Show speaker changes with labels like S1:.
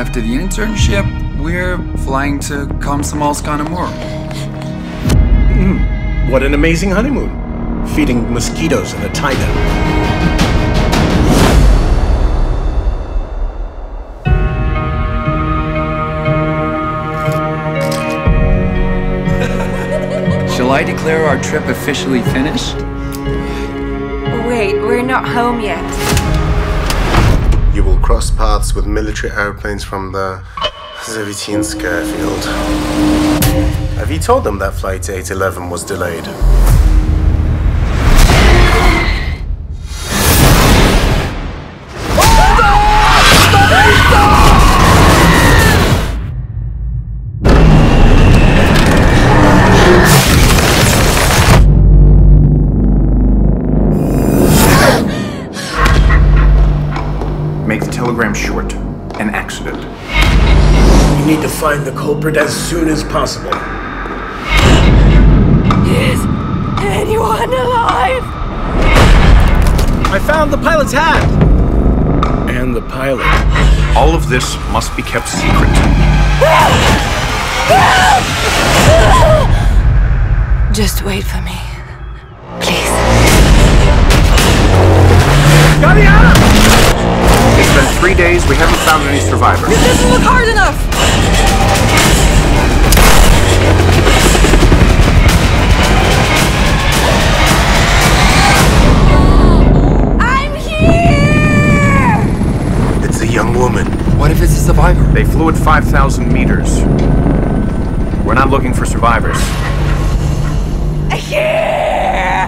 S1: after the internship, we're flying to Komsomolsk on Amur.
S2: Hmm, what an amazing honeymoon. Feeding mosquitoes in a taiga.
S1: Shall I declare our trip officially finished?
S3: Wait, we're not home yet.
S4: You will cross paths with military airplanes from the Zavitinsk airfield. Have you told them that Flight 811 was delayed?
S5: Telegram short. An accident.
S2: We need to find the culprit as soon as possible.
S3: Is anyone alive?
S2: I found the pilot's hat! And the pilot.
S5: All of this must be kept secret.
S3: Just wait for me.
S5: Three days. We haven't found any survivors.
S3: doesn't look hard enough! I'm here!
S4: It's a young woman.
S1: What if it's a survivor?
S5: They flew at 5,000 meters. We're not looking for survivors.
S3: Here!